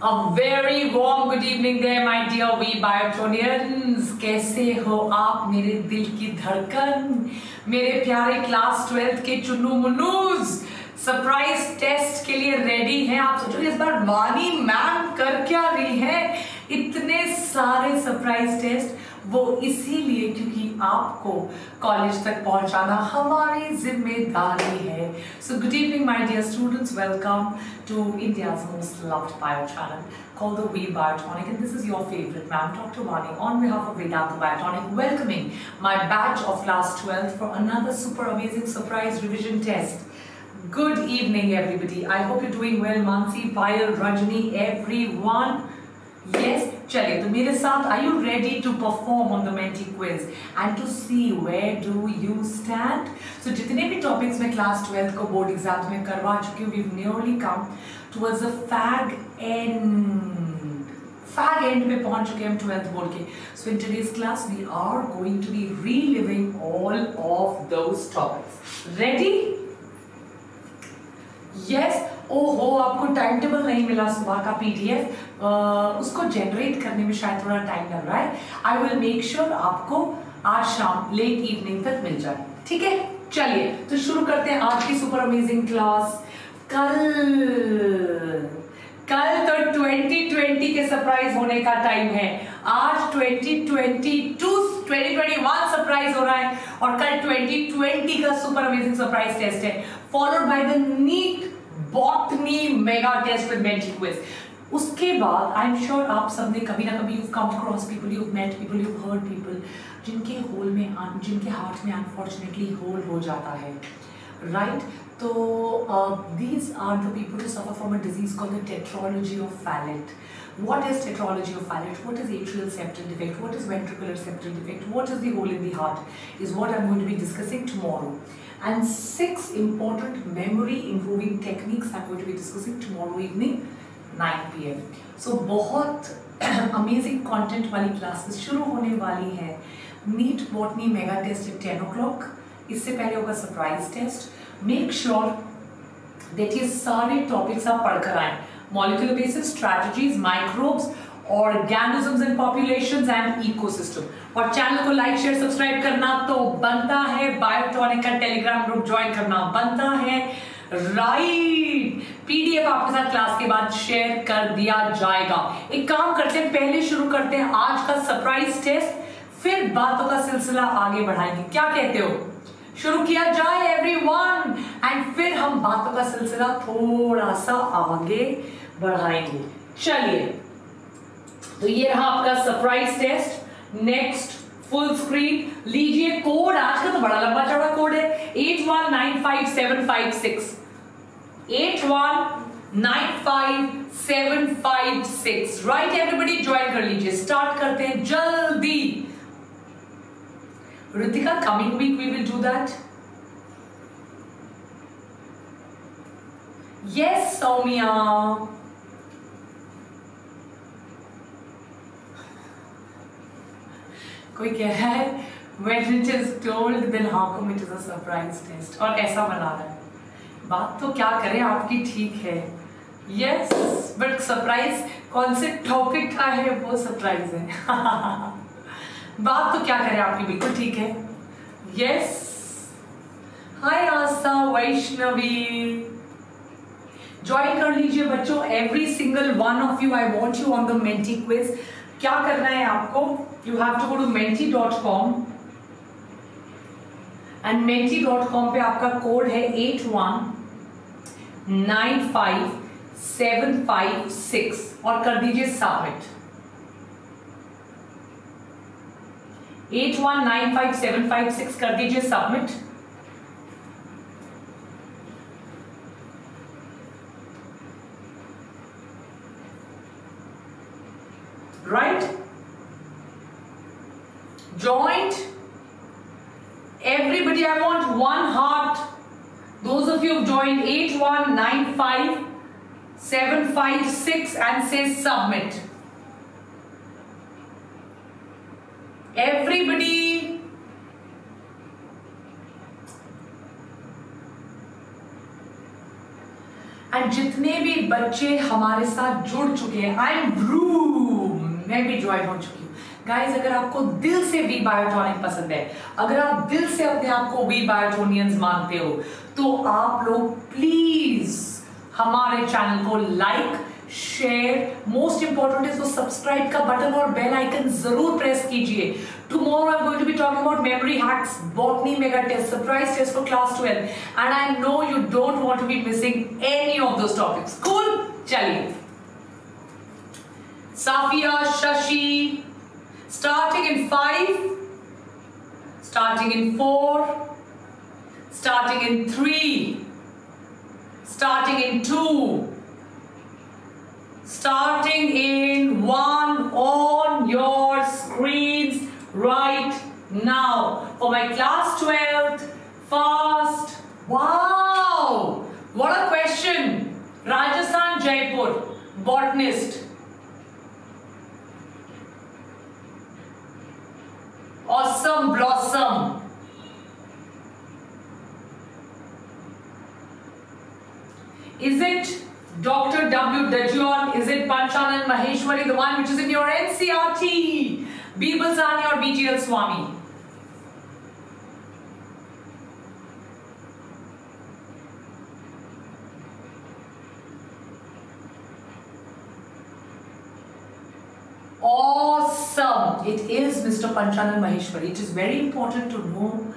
A very warm good evening there, my dear we biotonians. कैसे हो आप मेरे दिल की धड़कन? मेरे प्यारे क्लास ट्वेल्थ के चुन्नू मुन्नूज सरप्राइज़ टेस्ट के लिए रेडी हैं। आप सोचो इस बार वानी मैम कर क्या रही है? इतने सारे सरप्राइज़ टेस्ट वो इसीलिए क्योंकि आपको कॉलेज तक पहुंचाना हमारी ज़िम्मेदारी है so good evening my dear students welcome to India's most loved bio channel called the We Biotonic and this is your favorite ma'am Dr. Wani on behalf of Vedanta Biotonic welcoming my batch of class 12 for another super amazing surprise revision test. Good evening everybody. I hope you're doing well Mansi, Payal, Rajani, everyone. Yes, चलिए तो मेरे साथ are you ready to perform on the Menti quiz and to see where do you stand so जितने भी topics मैं class twelfth को board exam में करवा चुकी हूँ we nearly come towards a fag end fag end में पहुँच चुके हैं ट्वेल्थ बोर्ड के। So in today's class we are going to be relieving all of those topics ready yes ओहो, आपको टाइम टेबल नहीं मिला सुबह का पीडीएफ उसको जनरेट करने में शायद थोड़ा टाइम लग रहा है। आई विल मेक श्योर आपको आज शाम लेट इवनिंग तक मिल जाए। ठीक है? चलिए तो शुरू करते हैं आज की सुपर अमेजिंग क्लास कल कल तो 2020 के सरप्राइज़ होने का टाइम है। आज 2022 2021 सरप्राइज़ हो रहा है। और कल 2020 का सुपर अमेजिंग सरप्राइज़ टेस्ट है। Followed by the NEET botany mega test with mental quiz उसके बाद आई एम श्योर आप सबने कभी ना कभी you come across people you met people you heard people जिनके होल में, जिनके हार्ट में अनफॉर्चुनेटली होल हो जाता है। राइट तो these are the people to suffer from a disease call the tetralogy of Fallot what is tetralogy of Fallot what is atrial septal defect what is ventricular septal defect what is the hole in the heart is what I am going to be discussing tomorrow And six important memory improving techniques I'm going to be discussing tomorrow evening 9 pm. So, बहुत amazing content वाली classes शुरू होने वाली है। NEET botany mega test at ten o'clock इससे पहले होगा surprise test make sure that ये सारे टॉपिक्स आप पढ़कर आए। Molecular basis strategies microbes organisms and populations and ecosystem और चैनल को लाइक शेयर सब्सक्राइब करना तो बनता है बायोटॉनिक का टेलीग्राम ग्रुप ज्वाइन करना बनता है। राइट पीडीएफ आपके साथ क्लास के बाद शेयर कर दिया जाएगा। एक काम करते हैं, पहले शुरू करते हैं आज का सरप्राइज़ टेस्ट फिर बातों का सिलसिला आगे बढ़ाएँगे। क्या कहते हो? शुरू किया जाए एवरीवन एंड फिर हम बातों का सिलसिला थोड़ा सा आगे बढ़ाएँगे। चलिए तो ये रहा आपका surprise test next full screen लीजिए कोड आज का तो बड़ा लंबा चौड़ा कोड है. Eight one nine five seven five six eight one nine five seven five six right everybody join कर लीजिए. स्टार्ट करते हैं जल्दी. Ritika, coming week we will do that. Yes, Soumya. कोई कह रहा है, when it is told, then how come it is a surprise test? और ऐसा बना रहा है। बात तो क्या करें, आपकी ठीक है। यस बट सरप्राइज़ कौन से टॉपिक का है, वो सरप्राइज़ है। बात तो क्या करें, आपकी बिल्कुल ठीक है। Yes hi Astha Vaishnavi. Join कर लीजिए बच्चों every single one of you I want you on the Menti quiz क्या करना है आपको? You have to go to Menti dot com and Menti dot com पे आपका कोड है eight one nine five seven five six और कर दीजिए submit eight one nine five seven five six कर दीजिए submit right joint everybody i want one heart those of you who joined 8195 756 and say submit everybody and जितने भी बच्चे हमारे साथ जुड़ चुके हैं आई एम मैं भी ज्वाइन हो चुकी हूँ। गाइज़ अगर आपको दिल से वी बायोटोनिक पसंद है, अगर आप दिल से अपने आप को वी बायोटोनियंस मानते हो तो आप लोग प्लीज़ हमारे चैनल को like share most important is subscribe का बटन और बेल आइकन ज़रूर प्रेस कीजिए। Tomorrow I going to be talking about memory hacks botany mega test surprise test for class 12 and I know you don't want to be missing any of those topics cool चलिए। Safia shashi starting in 5 starting in 4 starting in 3 starting in 2 starting in one on your screens right now. For my class 12th, fast. Wow! What a question. Rajasthan Jaipur, botanist. Awesome blossom. Is it Dr. W. Dajuan, is it Panchanan Maheshwari, the one which is in your NCRT? Birbal Sani or BGL Swami? Awesome! It is Mr. Panchanan Maheshwari. It is very important to know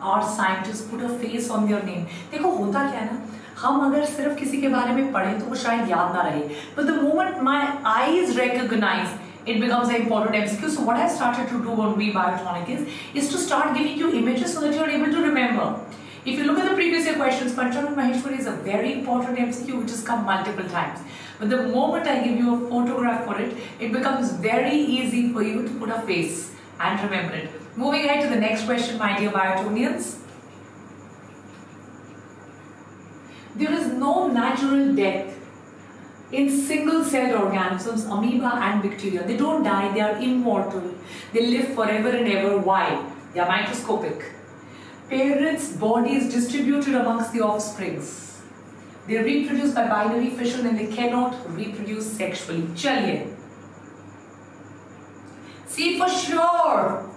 our scientists put a face on their name. देखो होता क्या है ना हम अगर सिर्फ किसी के बारे में पढ़ें तो वो शायद याद ना रहे but the moment my eyes recognise it becomes an important MCQ. So what I started to do on We Biotonic is, is to start giving you images so that you're able to remember. If you look at the previous year questions, Panchanan Maheshwari is a very important MCQ which has come multiple times. But the moment I give you a photograph for it, it becomes very easy for you to put a face and remember it. Moving ahead to the next question, my dear Biotonians. There is no natural death in single-celled organisms, amoeba and bacteria. They don't die, they are immortal. They live forever and ever. Why? They are microscopic. Parents' body is distributed amongst the offsprings. They reproduce by binary fission and they cannot reproduce sexually. Chaliye. See for sure.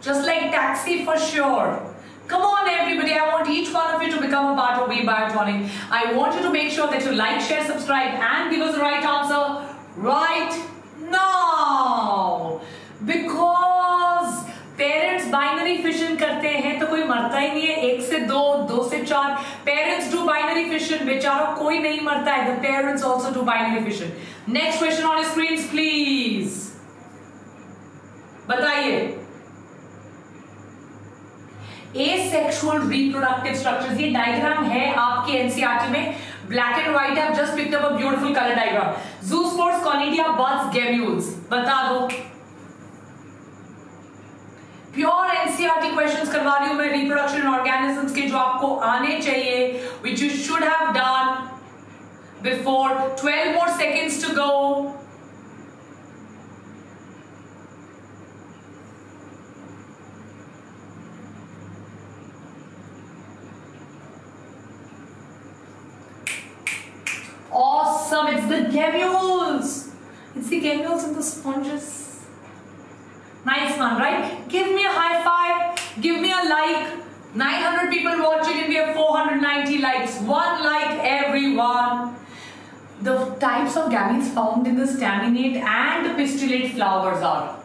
Just like taxi for sure. Come on everybody, I want each one of you to become a part of We Biotonic. I want you to make sure that you like, share, subscribe and give us the right answer right now. Because parents binary fission करते हैं तो कोई मरता ही नहीं है एक से दो दो से चार पेरेंट्स डू बाइनरी फिशन बेचारों कोई नहीं मरता है। Parents also do binary fission next question on screen please बताइए। एसेक्सुअल रिप्रोडक्टिव स्ट्रक्चर्स ये डायग्राम है आपके एनसीआरटी में। ब्लैक एंड व्हाइट है just picked up a beautiful colour diagram zoospores conidia buds gemmules बता दो। प्योर एनसीआरटी क्वेश्चंस करवा रही हूँ मैं रिप्रोडक्शन ऑर्गेनिजम्स के जो आपको आने चाहिए which you should have done before 12 more seconds to go Awesome, it's the gemmules. It's the gemmules and the sponges. Nice one, right? Give me a high five. Give me a like. 900 people watching and we have 490 likes. One like everyone. The types of gametes found in the staminate and the pistillate flowers are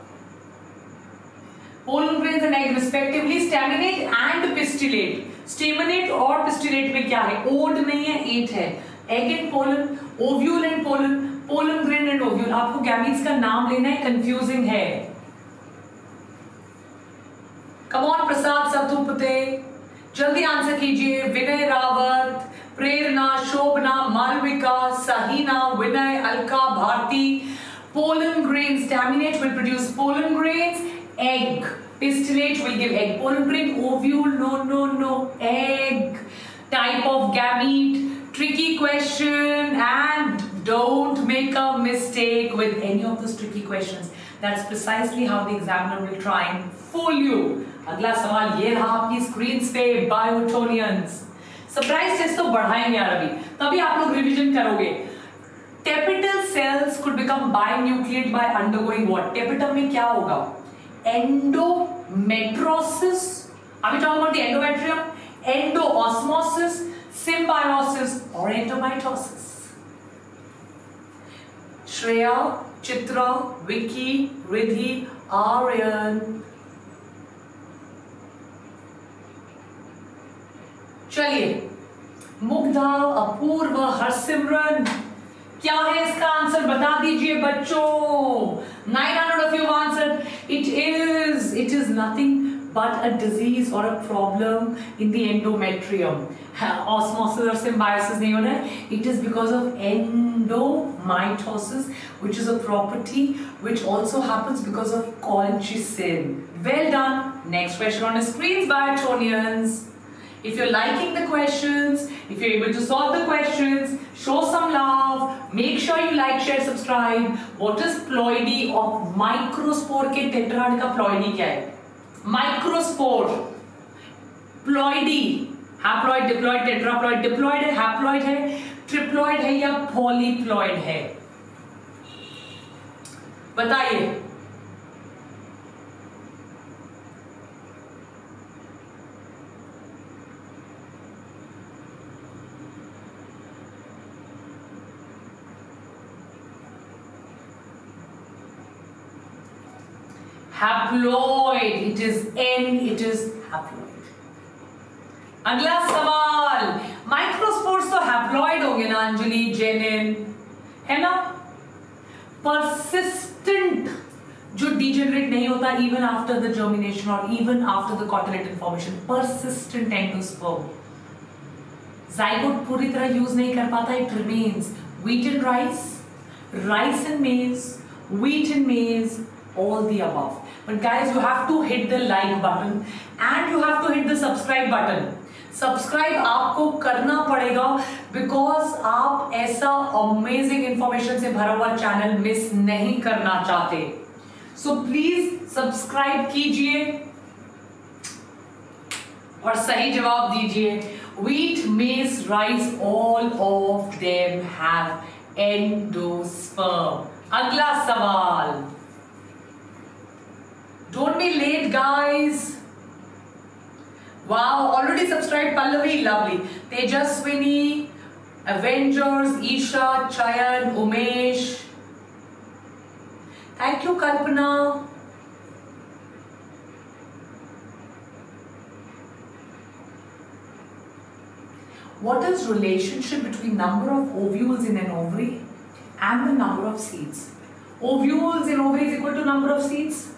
pollen grains and egg respectively staminate and pistillate. Staminate और pistillate में क्या है? Odd नहीं है, eight है. Egg and pollen ovule and pollen pollen grain and ovule आपको gametes का नाम लेना है कंफ्यूजिंग है कमोन प्रसाद सतुपते जल्दी आंसर कीजिए Vinay Rawat Prerna Shobhana Malvika Sahina Vinay Alka Bharti pollen grain staminate will produce pollen grain egg pistillate will give egg pollen grain ovule no no no egg type of gamete tricky question and don't make a mistake with any of this tricky questions that's precisely how the examiner will try and fool you अगला सवाल ये रहा आपकी screen पे बायोटोनियंस surprise test तो बढ़ाएँगे अभी। तभी आप लोग रिविजन करोगे। Tapetal cells could become binucleate by undergoing what tapetal में क्या होगा? एंडोमेट्रोसिस अभी talk about the endometrium endosmosis symbiosis और एंडोमाइटोसिस श्रेया, चित्रा विकी रिधि, आर्यन। चलिए मुग्धा अपूर्व हरसिमरन क्या है इसका आंसर बता दीजिए बच्चों nine hundred of you answer it is it is nothing but a disease or a problem in the endometrium. Osmosis or symbiosis नहीं होना है. It is because of endomitosis, which is a property which also happens because of colchicine. Well done. Next question on the screens, Biotonians. If you're liking the questions, if you're able to solve the questions, show some love, make sure you like, share, subscribe. What is ploidy of microspore के tetrad का ploidy क्या है? Microspore, ploidy, haploid, diploid, tetraploid, diploid है, haploid है, triploid है या polyploid है? बताइए haploid it is n, it is haploid अगला सवाल माइक्रोस्पोर्स तो हैप्लॉइड होंगे ना, अंजलि, जेनिन, है ना? परसिस्टेंट जो डिजेनरेट नहीं होता इवन आफ्टर द जर्मिनेशन और even after the cotyledon information persistent endosperm zygote पूरी तरह यूज़ नहीं कर पाता it remains wheat and rice rice and maize, wheat and maize, all the above. but guys, you have to hit the like button and you have to hit the subscribe button. Subscribe आपको करना पड़ेगा because आप ऐसा amazing information से भरा हुआ channel miss नहीं करना चाहते। सो प्लीज़ सब्सक्राइब कीजिए और सही जवाब दीजिए। Wheat maize rice all of them have endosperm अगला सवाल। Don't be late, guys. Wow, already subscribed Pallavi, lovely. Tejaswini, Avengers, Isha, Chayan, Umesh. Thank you, Kalpana. What is relationship between number of ovules in an ovary and the number of seeds? Ovules in ovary is equal to number of seeds.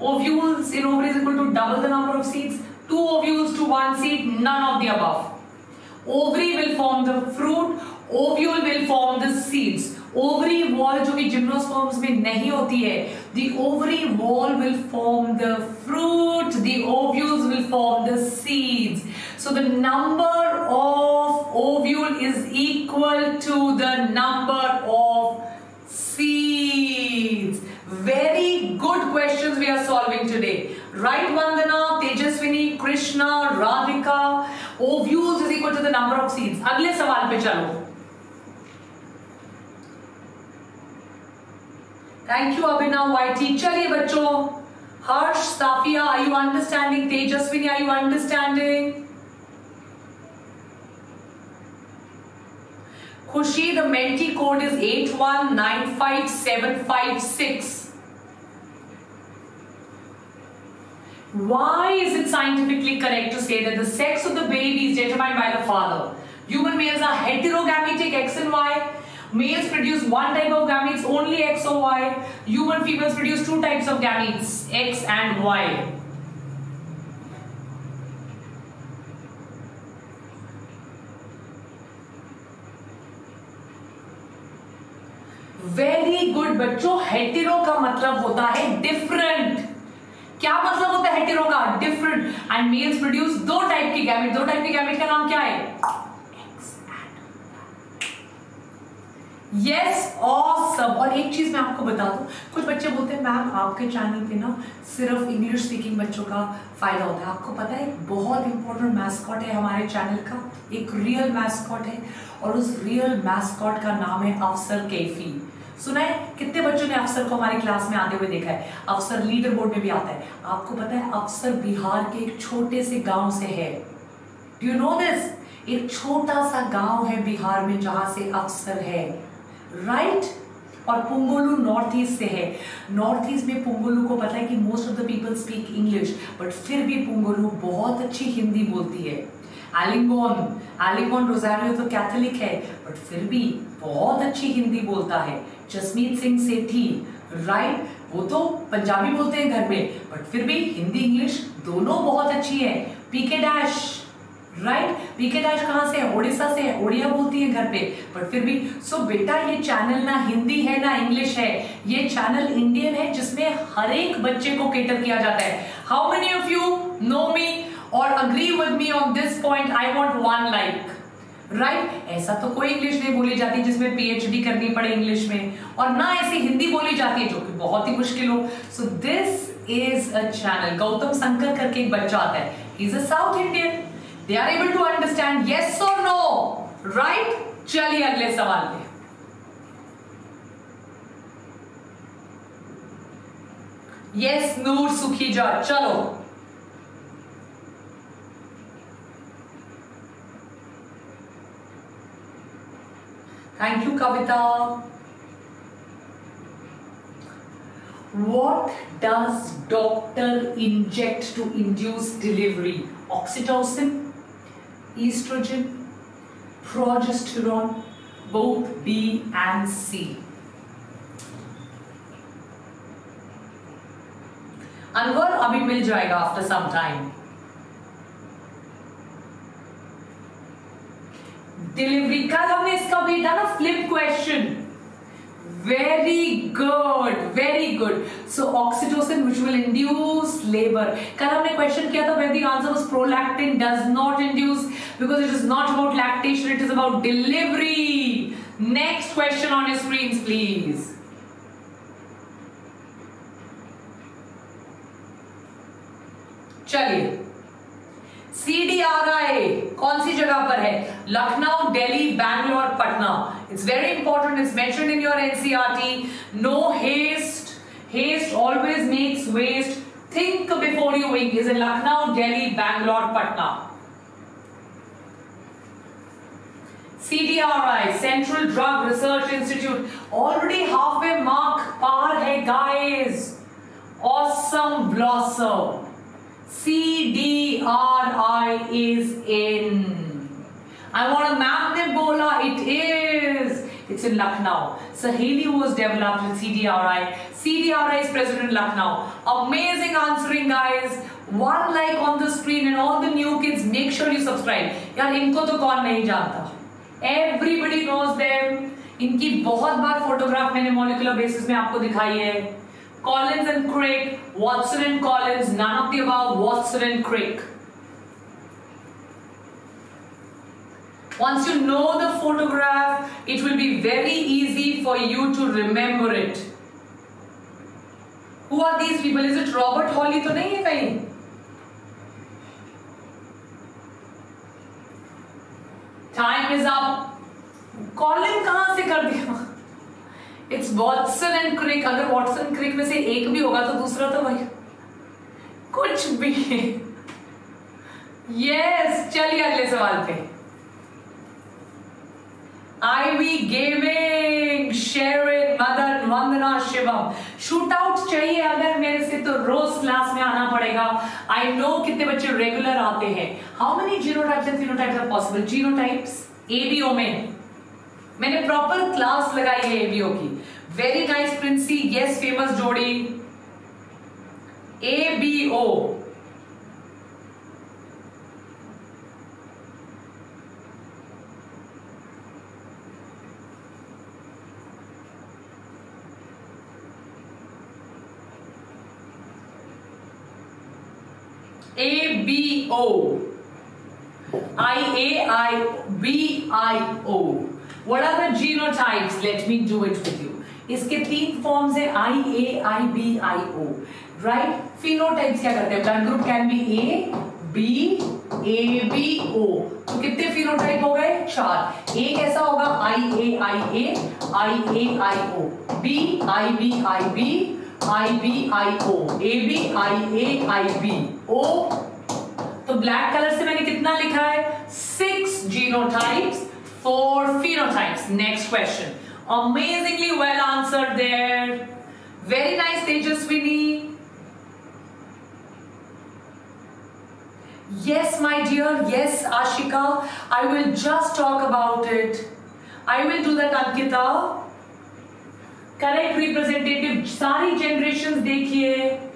Ovules in ovary is equal to double the number of seeds. Two ovules to one seed, none of the above. Ovary will form the fruit, ovule will form the seeds. Ovary wall जो कि gymnosperms में नहीं होती है the ovary wall will form the fruit the ovules will form the seeds so the number of ovule is equal to the number of seeds very good questions we are solving today. Right, Vandana, Tejaswini, Krishna, Radhika. Ovules is equal to the number of seeds. अगले सवाल पे चलो. Thank you, Abhinav YT. चलिए बच्चों. Harsh, Safia, are you understanding? Tejaswini, are you understanding? Khushi, the Menti code is 8195756. Why is it scientifically correct to say that the sex of the baby is determined by the father? Human males are heterogametic X and Y. Males produce one type of gametes, only X or Y. Human females produce two types of gametes, X and Y. Very good बच्चों hetero का मतलब होता है different क्या मतलब होता है hetero का डिफरेंट एंड मेल्स प्रोड्यूस दो टाइप की गैमेट दो टाइप के गैमेट का नाम क्या है? यस ऑसम और एक चीज़ मैं आपको बता दूँ, कुछ बच्चे बोलते हैं, मैम, आपके चैनल पे ना सिर्फ़ इंग्लिश स्पीकिंग बच्चों का फ़ायदा होता है. आपको पता है बहुत इंपॉर्टेंट मैस्कॉट है हमारे चैनल का. एक रियल मैस्कॉट है. और उस रियल मैस्कॉट का नाम है अफसर कैफी. सुना है? कितने बच्चों ने अफसर को हमारी क्लास में आते हुए देखा है? अफसर लीडर बोर्ड में भी आता है। आपको पता है, अफसर बिहार के एक छोटे से गाँव से है। डू यू नो दिस एक छोटा सा गाँव है बिहार में जहाँ से अफसर है। Right right? और पुंगोलू नॉर्थ ईस्ट से है। नॉर्थ ईस्ट में पुंगोलू को पता है कि most of the people speak English but फिर भी पुंगोलू बहुत अच्छी हिंदी बोलती है। एलिंगोन एलिंगोन रोजारियो तो कैथोलिक है बट फिर भी बहुत अच्छी हिंदी बोलता है। जसमीत सिंह सेठी राइट वो तो पंजाबी बोलते हैं घर में बट फिर भी हिंदी इंग्लिश दोनों बहुत अच्छी है। PK dash right PK dash कहाँ से है? ओडिशा से है। ओडिया बोलती है घर पे बट फिर भी सो बेटा, ये चैनल ना हिंदी है, ना इंग्लिश है। ये चैनल इंडियन है, जिसमें हर एक बच्चे को केटर किया जाता है। How many of you know me और agree with me on this point I want one like right right? ऐसा तो कोई इंग्लिश नहीं बोली जाती जिसमें पीएचडी करनी पड़े इंग्लिश में। और ना ऐसी हिंदी बोली जाती है, जो कि बहुत ही मुश्किल हो। So this is a channel Gautam Shankar करके एक बच्चा आता है। Is a South Indian they are able to understand yes और नो राइट चलिए अगले सवाल पे। यस नूर सुखीजा चलो। Thank you Kavita what does doctor inject to induce delivery oxytocin estrogen, progesterone, both B and C. Anwar अभी मिल जाएगा after some time delivery कल हमने इसका भी था ना flip question very good very good so oxytocin which will induce labour कल हमने क्वेश्चन किया था where the answer was prolactin does not induce because it is not about lactation it is about delivery next question on your screen please चलिए। CDRI कौन सी जगह पर है? Lucknow Delhi Bangalore Patna. It's very important it's mentioned in your NCERT no haste haste always makes waste think before you wink is in Lucknow Delhi Bangalore Patna CDRI, Central Drug Research Institute, already halfway mark par hai guys. Awesome blossom. CDRI is in. I want a map ne bola, it is. It's in Lucknow. Saheli was developed in CDRI. CDRI is present in Lucknow. Amazing answering guys. One like on the screen and all the new kids, make sure you subscribe. यार इनको तो कौन नहीं जानता Everybody knows them. इनकी बहुत बार photograph मैंने मॉलिकुलर बेसिस में आपको दिखाई है Collins and Crick, Watson and Collins, none of the above, Watson and Crick. Once you know the photograph, it will be very easy for you to remember it. Who are these people? Is it Robert Hawley? तो नहीं है कहीं Time is up. Colin कहां से कर दिया It's Watson and Crick अगर Watson Crick में से एक भी होगा तो दूसरा तो भाई कुछ भी। यस चलिए अगले सवाल पे। आई वी गेविंग शेरिन मदन वंदना शिवम शूट आउट चाहिए अगर मेरे से तो रोज क्लास में आना पड़ेगा। आई नो कितने बच्चे रेगुलर आते हैं। How many genotypes and phenotypes are possible genotypes ABO में। मैंने प्रॉपर क्लास लगाई है एबीओ की। Very nice Princy yes famous जोड़ी। A B O A B O I A I B I O what are the genotypes let me do it with you इसके तीन forms है I A I B I O right phenotypes क्या करते हैं? Blood group can be A B A B O तो कितने phenotype हो गए? चार. ए कैसा होगा? I A I A I A I O B I B I B I B I O A B I A I B O तो black colour से मैंने कितना लिखा है? Six genotypes Four phenotypes. Next question. Amazingly well answered there. Very nice, Tejaswini. Yes, my dear. Yes, Ashika. I will just talk about it. I will do that, Ankita. Correct representative. Sari generations, dekhiye.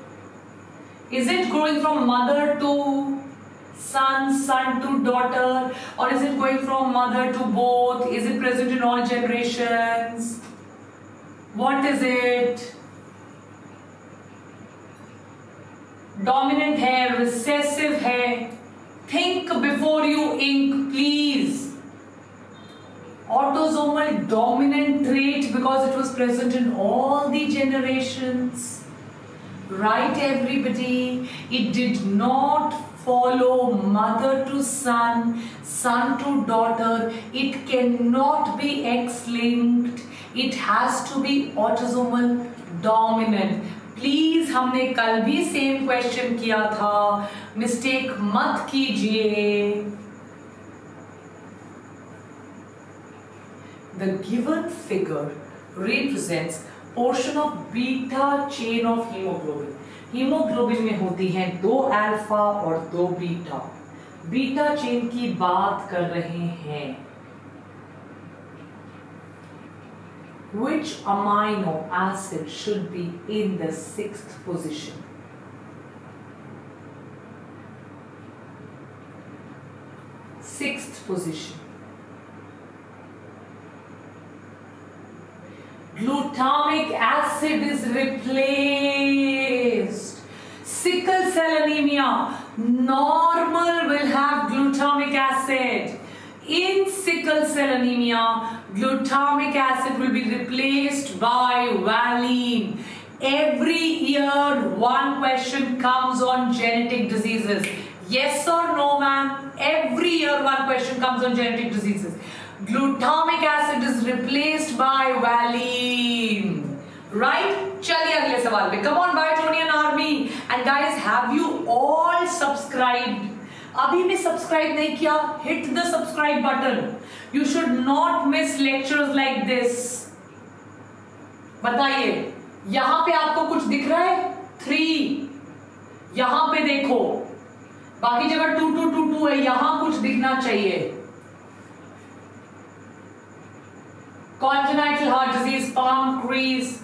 Is it growing from mother to son, son to daughter, or is it going from mother to both? Is it present in all generations? What is it? Dominant hair, recessive hair. Think before you ink, please. Autosomal dominant trait because it was present in all the generations. Right, everybody? It did not follow mother to son son to daughter it cannot be x linked it has to be autosomal dominant please हमने कल भी same question किया था mistake मत कीजिए the given figure represents portion of beta chain of haemoglobin haemoglobin में होती हैं दो अल्फ़ा और दो बीटा बीटा चेन की बात कर रहे हैं which amino acid should be in the sixth position? Sixth position. Glutamic acid is replaced. Sickle cell anemia. Normal will have glutamic acid. In sickle cell anemia, glutamic acid will be replaced by valine. Every year, one question comes on genetic diseases. Yes or no, ma'am? Every year, one question comes on genetic diseases. Glutamic acid is replaced by valine. Right? चलिए अगले सवाल पे. Come on, Biotonian Army. And guys, have you all subscribed? अभी भी subscribe नहीं किया? Hit the subscribe button you should not miss lectures like this बताइए। यहाँ पे आपको कुछ दिख रहा है? थ्री यहाँ पे देखो। बाकी जगह टू टू टू टू है। यहाँ कुछ दिखना चाहिए। Congenital heart disease palm crease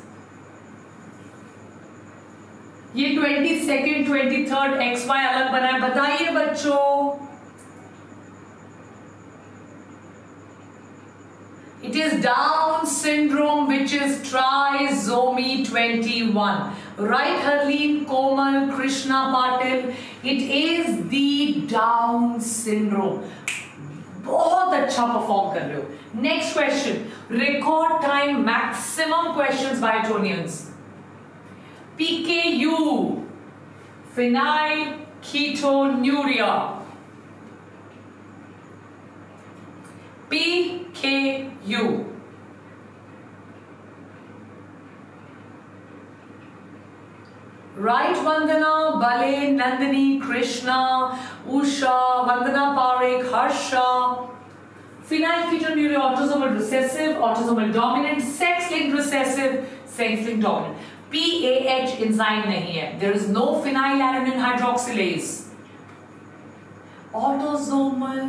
ये twenty second twenty third X Y अलग बना है। बताइए बच्चों। It is Down syndrome which is trisomy twenty one right Harleen Komal Krishna Patil it is the Down syndrome बहुत अच्छा परफॉर्म कर रहे हो next question record time maximum questions Biotonians PKU, phenylketonuria. PKU. Vandana Bale Nandini Krishna Usha Vandana Pareek Harsha phenyl feature neuro autosomal recessive autosomal dominant sex link recessive sex link dominant PAH enzyme नहीं है there is no phenyl alanine hydroxylase autosomal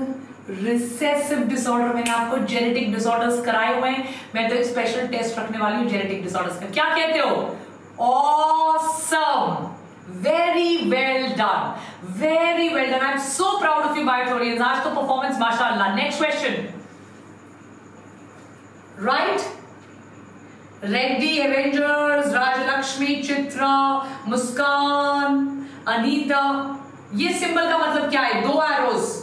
recessive disorder में आपको genetic disorders कराए हुए हैं। मैं तो special test रखने वाली हूँ जेनेटिक डिसऑर्डर्स में क्या कहते हो? Awesome! Very well done very well done I am so proud of you Biotorians आज तो परफॉर्मेंस माशाअल्लाह next question right Reddy Avengers Rajalakshmi Chitra Muskan Anita ये सिंबल का मतलब क्या है दो arrows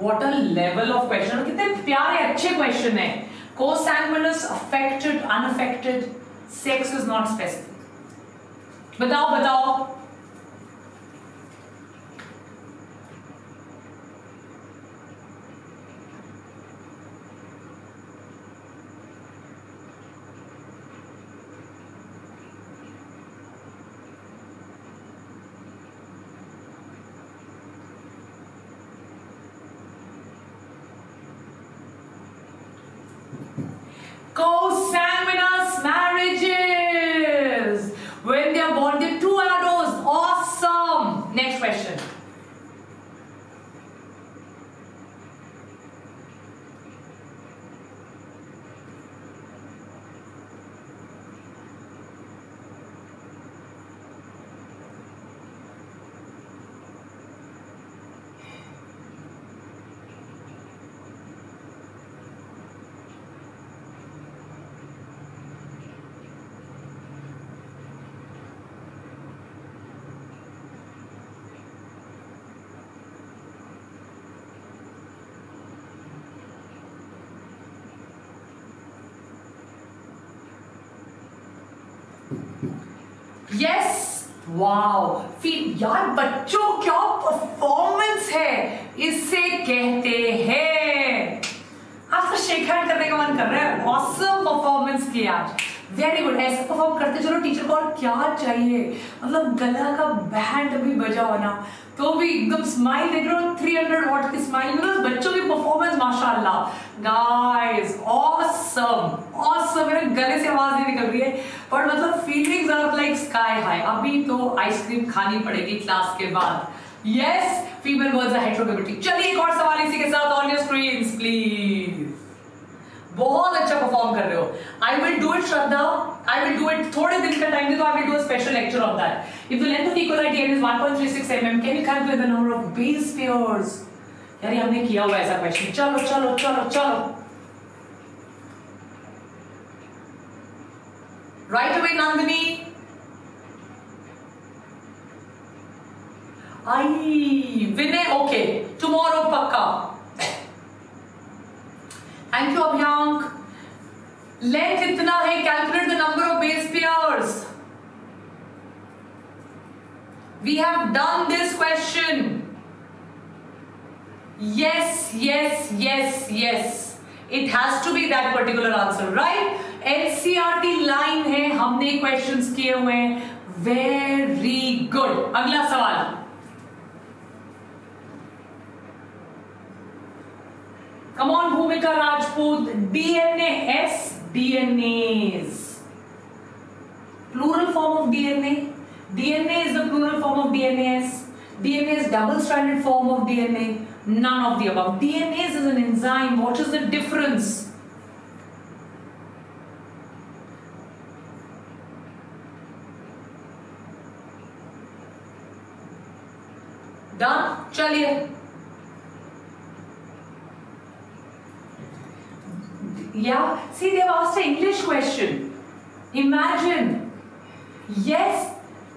what a level of question कितने प्यारे अच्छे क्वेश्चन है consanguineous affected unaffected sex is not specific बताओ बताओ Consanguineous marriages. When they are born, they're two arrows. Awesome. Next question. Yes wow फिर यार बच्चों, क्या परफॉर्मेंस है? इसे कहते हैं। आप तो हैंड करने का मन कर रहे हैं। ऑसम परफॉर्मेंस की आज। वेरी गुड ऐसे परफॉर्म करते चलो टीचर को और क्या चाहिए? मतलब गला का बैंड भी बजा होना। तो भी एकदम स्माइल देख रहे हो 300 वॉट की स्माइल मतलब बच्चों की परफॉर्मेंस माशाल्लाह। गाइस ऑसम ऑसम मेरे गले से आवाज़ नहीं निकल रही है। पर मतलब feelings are like sky high अभी तो आइसक्रीम खानी पड़ेगी क्लास के बाद। Yes female birds are heterogametic चलिए एक और सवाल इसी के साथ ऑन योर स्क्रीन्स प्लीज़ बहुत अच्छा परफॉर्म कर रहे हो। I will do it Shraddha I will do it थोड़े दिन का टाइम तो I will do a special lecture on that if the length of equal N is 1.36 mm can you calculate the number of base pairs यार हमने किया हुआ ऐसा question चलो चलो चलो चलो. Right away Nandini I Vinay okay tomorrow पक्का. थैंक यू अभियांक लेंथ इतना है calculate the number of base pairs we have done this question yes yes yes yes it has to be that particular answer right NCERT line है, हमने questions किए हुए हैं. Very good अगला सवाल. Come on Bhumika Rajput DNAs DNA plural form of DNA DNA is the plural form of DNA DNA is double standard form of DNA none of the about DNA is an enzyme what is the difference चलिए Yeah, see, they've asked an English question. Imagine. Yes,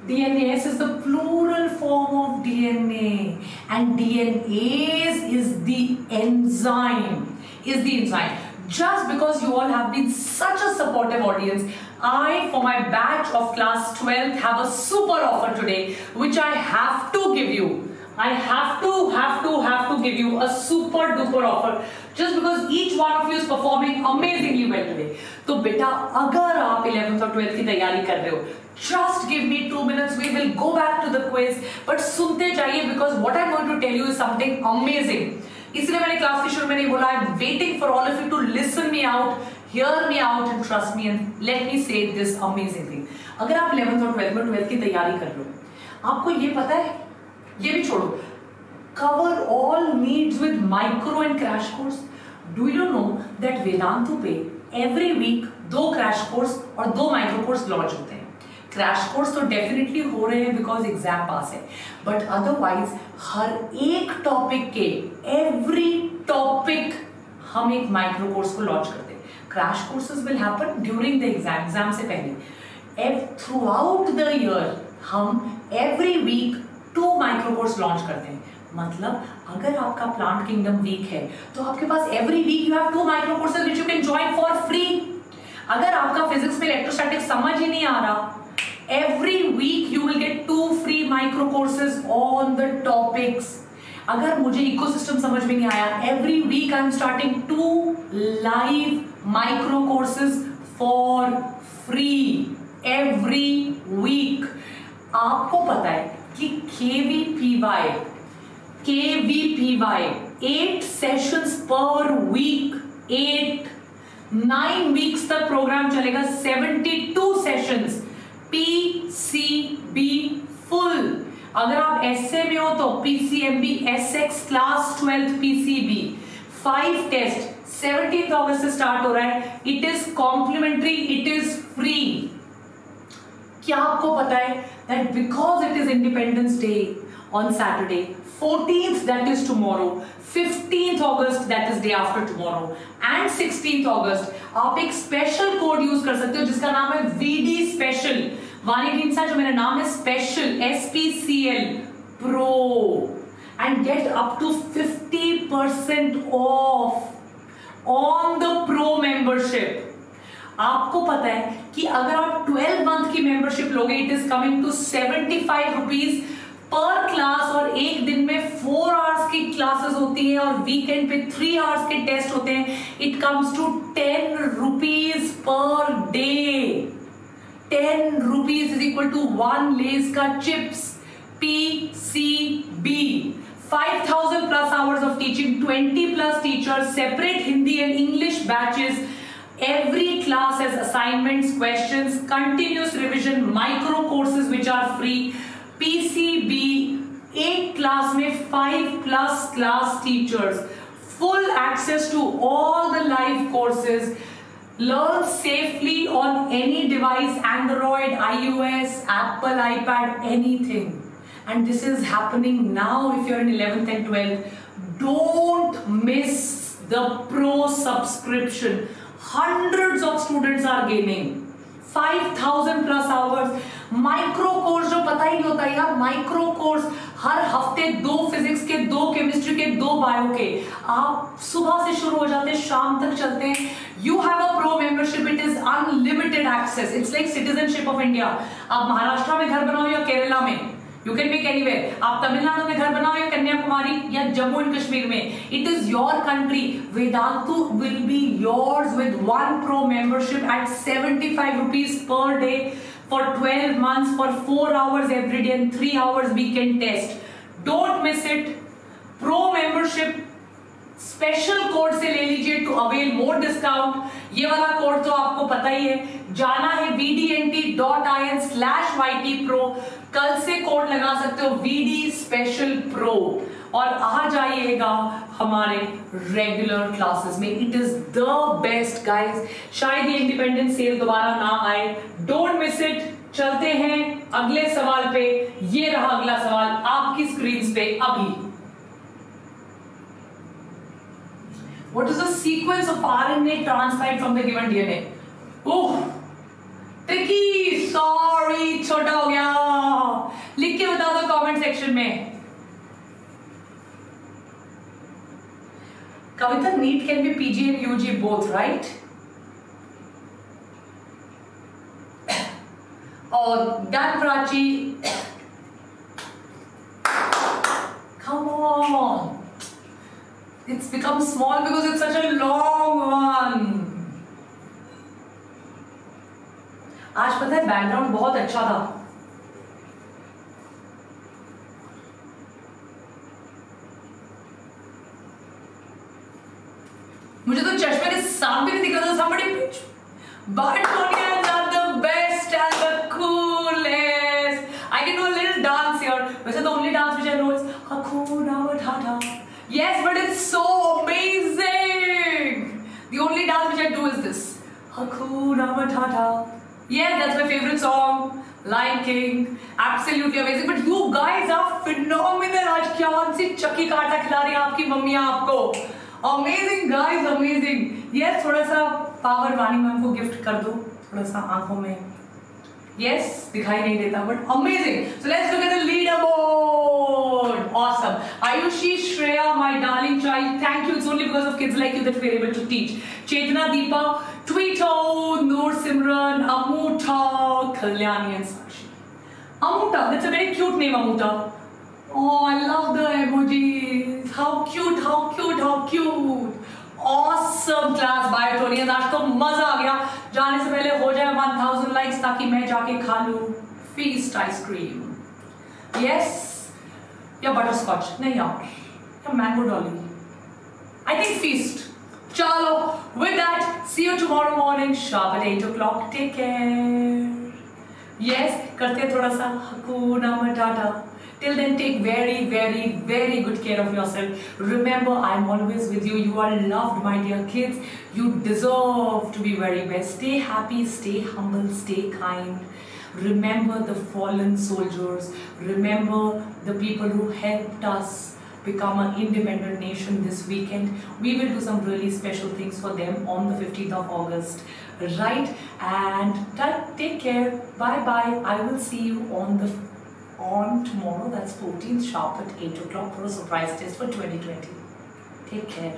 DNAs is the plural form of DNA, and DNAs is the enzyme. Is the enzyme. Just because you all have been such a supportive audience, I, for my batch of class 12, have a super offer today, which I have to give you. I have to, have to, have to give you a super duper offer just because each one of you is performing amazingly well today. तो बेटा अगर आप 11th और 12th की तैयारी कर रहे हो just give me two minutes we will go back to the quiz but सुनते जाइए because what I'm going to tell you is something amazing इसलिए मैंने क्लास के शुरू में नहीं बोला I'm waiting for all of you to listen me out hear me out and trust me and let me say this amazing thing अगर आप 11th और 12th में 12th की तैयारी कर हो आपको ये पता है ये भी छोड़ो। Cover all needs with micro and crash course do you know that Vedantu पे एवरी वीक दो क्रैश कोर्स और दो माइक्रो कोर्स लॉन्च होते हैं? क्रैश कोर्स तो डेफिनेटली हो रहे हैं बिकॉज़ एग्ज़ाम पास है। बट अदरवाइज़ हर एक टॉपिक के एवरी टॉपिक हम एक माइक्रो कोर्स को लॉन्च करते हैं। Crash courses will happen during the exam exam से पहले। थ्रू आउट द ईयर हम every week two micro course launch करते हैं। मतलब अगर आपका प्लांट किंगडम वीक है तो आपके पास every week you have two micro which you can join for free अगर आपका फिजिक्स में इलेक्ट्रोस्टैटिक समझ ही नहीं आ रहा every week you will get two free micro courses on the topics अगर मुझे इकोसिस्टम समझ में नहीं आया every week I am starting two live micro courses for free every week आपको पता है कि KVPY KVPY eight sessions per week at nine weeks तक प्रोग्राम चलेगा seventy two sessions PCB full अगर आप एस में हो तो PCMB S x class twelfth PCB five test seventeen अगस्त से स्टार्ट हो रहा है. It is complimentary it is free क्या आपको पता है that because it is Independence Day on Saturday fourteenth that is tomorrow fifteenth August that is day after tomorrow and sixteenth August आप एक स्पेशल कोड यूज़ कर सकते हो जिसका नाम है वीडी स्पेशल वानी सा जो मेरा नाम है special S P C L pro and get up to fifty percent off on the pro membership आपको पता है कि अगर आप 12 मंथ की मेंबरशिप लोगे it is coming to 75 rupees per class और एक दिन में फोर आवर्स की क्लासेस होती है और वीकेंड पे थ्री आवर्स के टेस्ट होते हैं। It comes to ten rupees per day ten rupees is equal to one Lays का chips P C B 5000 plus hours of teaching 20 plus teachers, separate hindi and english batches every class has assignments questions continuous revision micro courses which are free pcb एक class में five plus class teachers full access to all the live courses learn safely on any device android ios apple ipad anything and this is happening now if you're in 11th and 12th don't miss the pro subscription Hundreds of students are gaining 5000 plus hours. Micro course जो पता ही नहीं होता यार micro course हर हफ़्ते दो physics के, दो केमिस्ट्री के, दो बायो के। आप सुबह से शुरू हो जाते हैं, शाम तक चलते हैं। You have a pro membership it is unlimited access it's like citizenship of India आप महाराष्ट्र में घर बनाओ या केरला में यू कैन मेक एनीवेयर आप तमिलनाडु में घर बनाओ या कन्याकुमारी या जम्मू एंड कश्मीर में। It is your country Vedantu will be yours with one pro membership at seventy five rupees per day for 12 months for 4 hours every day and 3 hours weekend test Don't miss it pro membership special code से ले लीजिए to avail more discount ये वाला code तो आपको पता ही है। जाना है VDNT dot I N slash Y T pro कल से कोड लगा सकते हो वीडी स्पेशल प्रो और आ जाइएगा हमारे रेगुलर क्लासेस में। It is the best guys शायद ये इंडिपेंडेंस सेल दोबारा ना आए। डोंट मिस इट चलते हैं अगले सवाल पे। ये रहा अगला सवाल आपकी स्क्रीन पे अभी। What is the sequence of RNA transcribed from the given DNA? Oh, tricky. Sorry, छोटा हो गया लिख के बता दो कमेंट सेक्शन में Kavita, NEET can be PG and UG both, right? oh, done, Prachi. Come on. It's become small because it's such a long one. आज पता है बैकग्राउंड बहुत अच्छा था मुझे तो चश्मे के सामने नहीं दिख रहा था somebody bitch Hakuna Matata yeah that's my favorite song Lion King absolutely amazing but you guys are phenomenal आज क्या सी चक्की काटा खिला रही है आपकी मम्मियाँ आपको अमेजिंग गाइस अमेजिंग यस थोड़ा सा पावर वाणी मैम को गिफ्ट कर दो थोड़ा सा आँखों में यस yes, दिखाई नहीं देता but amazing so let's look at the leader board good. Awesome. Ayushi Shreya, my darling child, thank you. It's only because of kids like you that we're able to teach. Chetna Deepa, Tweeto, Noor Simran, Amuta, Kalyani and Sakshi. Amuta, that's a very cute name, Amuta. Oh, I love the emojis. How cute, how cute, how cute. Awesome class Biotonian आज तो मज़ा आ गया जाने से पहले हो जाए 1000 likes ताकि मैं जाके खा लूँ फीस्ट आइसक्रीम यस या बटरस्कॉच नहीं यार या mango dolly I think feast Chalo, with that, see you tomorrow morning sharp at 8 o'clock. Take care. Yes, karte thoda sa hakuna matata. Till then, take very, very, very good care of yourself. Remember, I'm always with you. You are loved, my dear kids. You deserve to be very best. Stay happy, stay humble, stay kind. Remember the fallen soldiers. Remember the people who helped us become an independent nation this weekend. We will do some really special things for them on the 15th of August. Right? And take care. Bye bye. I will see you on the on tomorrow, that's 14th sharp at 8 o'clock for a surprise test for 2020. Take care.